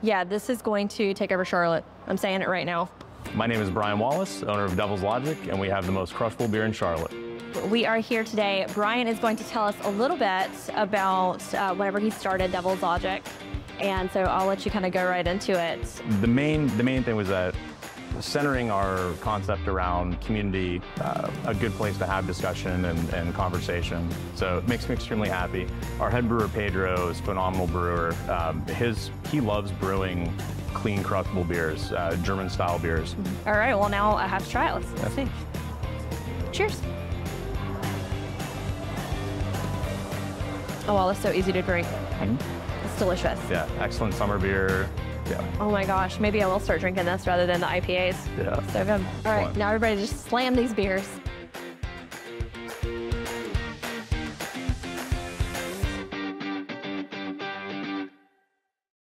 Yeah, this is going to take over Charlotte. I'm saying it right now. My name is Brian Wallace, owner of Devil's Logic, and we have the most crushable beer in Charlotte. We are here today. Brian is going to tell us a little bit about uh, whenever he started Devil's Logic. And so I'll let you kind of go right into it. The main, the main thing was that centering our concept around community, uh, a good place to have discussion and, and, conversation. So it makes me extremely happy. Our head brewer Pedro is a phenomenal brewer. Um, his he loves brewing clean, crushable beers, uh, German style beers. All right, well now I have to try it. Let's, let's see. Cheers. Oh, wow, that's so easy to drink. Mm -hmm. It's delicious. Yeah, excellent summer beer. Yeah. Oh my gosh, maybe I will start drinking this rather than the IPAs. Yeah. So good. All right, now everybody just slam these beers.